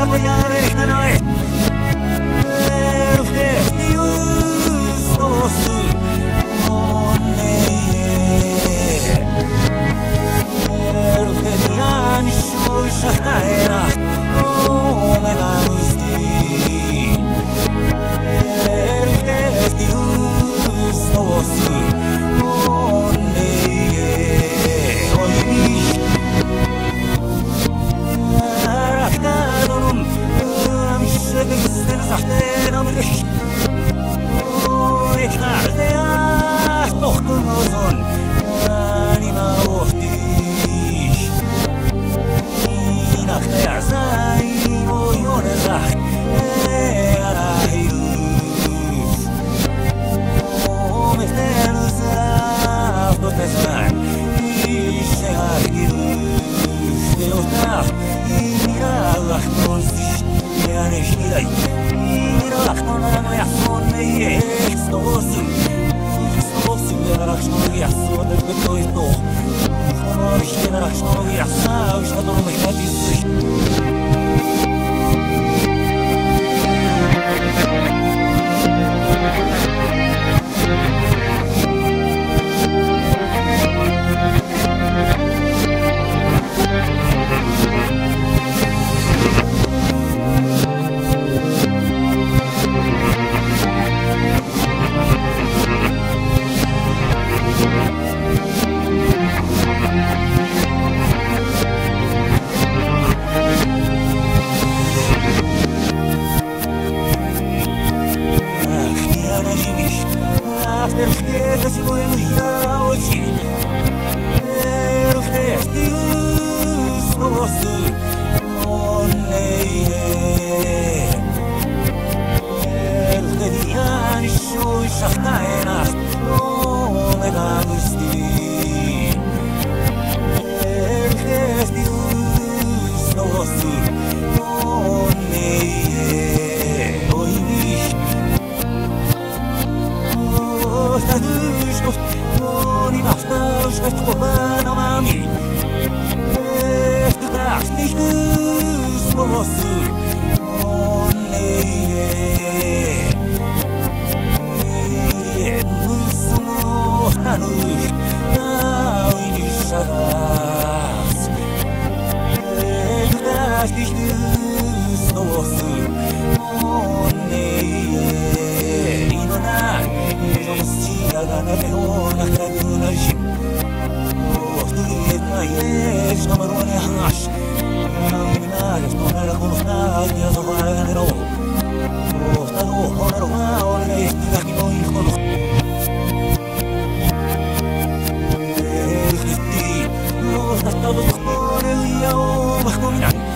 I'm worry, don't worry. Estou e estou. Estou e estou. Estou e estou. Estou e estou. Sahaena. Tá todo mundo ali, ó Marco,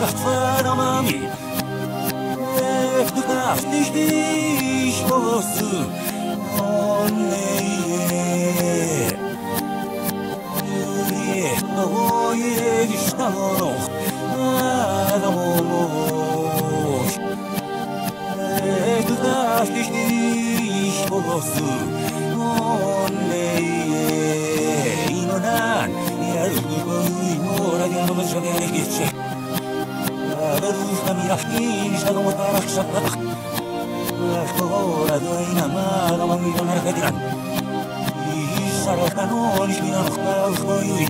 Kraft feuert am Arm. Du darfst nicht dich verlassen. Oh nee. Oh yeah, ich. Ah, oh. Du darfst dich nicht verlassen. أدوين ما رمينا مركدنا إيش صار كانوا لبنا نخبا وشويين